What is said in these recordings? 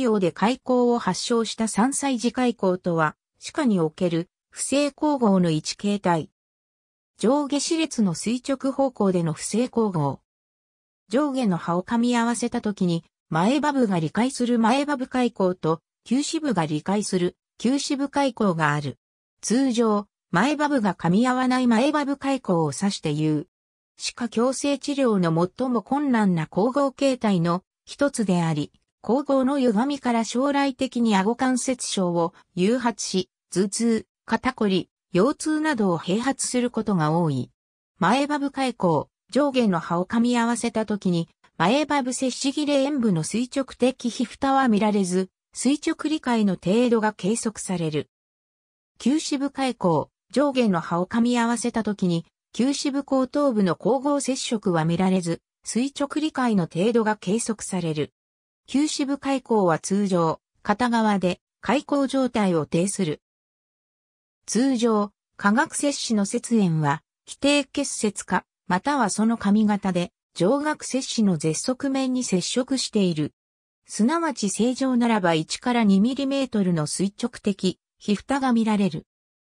適用で開口を発症した3歳児開口とは、歯科における不正光合の一形態。上下歯列の垂直方向での不正光合。上下の歯を噛み合わせたときに、前歯部が理解する前歯部開口と、旧歯部が理解する旧歯部開口がある。通常、前歯部が噛み合わない前歯部開口を指して言う。歯科矯正治療の最も困難な光合形態の一つであり、光合の歪みから将来的に顎関節症を誘発し、頭痛、肩こり、腰痛などを併発することが多い。前歯部開口、上下の歯を噛み合わせた時に、前歯部接し切れ円部の垂直的皮蓋は見られず、垂直理解の程度が計測される。旧歯部開口、上下の歯を噛み合わせた時に、旧歯部後頭部の光合接触は見られず、垂直理解の程度が計測される。旧歯部開口は通常、片側で開口状態を呈する。通常、化学摂氏の接縁は、規定結節か、またはその髪型で、上顎摂氏の絶側面に接触している。すなわち正常ならば1から 2mm の垂直的、皮蓋が見られる。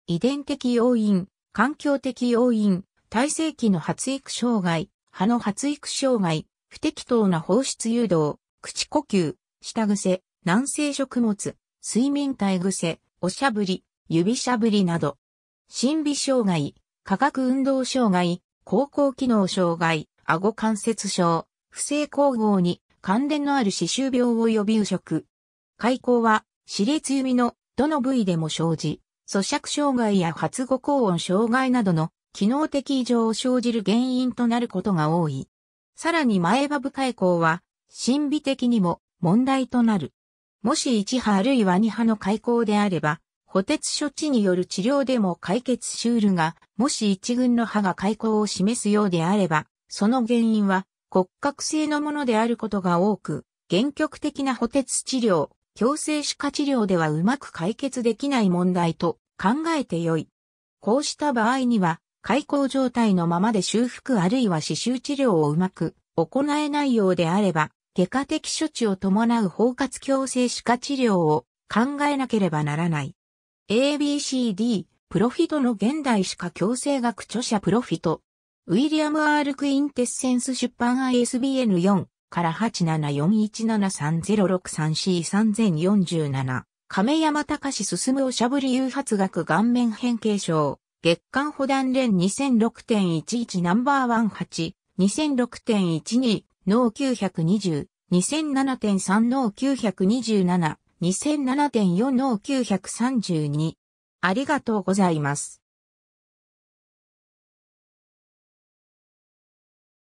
遺伝的要因、環境的要因、体制期の発育障害、歯の発育障害、不適当な放出誘導、口呼吸、下癖、軟性食物、睡眠体癖、おしゃぶり、指しゃぶりなど、心微障害、化学運動障害、高校機能障害、顎関節症、不正光合に関連のある歯周病及び癒食。開口は、歯列弓のどの部位でも生じ、咀嚼障害や発語高音障害などの機能的異常を生じる原因となることが多い。さらに前歯部開口は、心理的にも問題となる。もし1歯あるいは2歯の開口であれば、補鉄処置による治療でも解決しうるが、もし一群の歯が開口を示すようであれば、その原因は骨格性のものであることが多く、原極的な補鉄治療、強制歯科治療ではうまく解決できない問題と考えてよい。こうした場合には、開口状態のままで修復あるいは刺繍治療をうまく行えないようであれば、外科的処置を伴う包括強制歯科治療を考えなければならない。ABCD、プロフィトの現代歯科矯正学著者プロフィト。ウィリアム・アール・クインテッセンス出版 ISBN4 から87417306343047。亀山隆進おしゃぶり誘発学顔面変形症。月間保断連2006.11ナンバー18。2006.12脳920。2007.3脳927。2007.4脳932。ありがとうございます。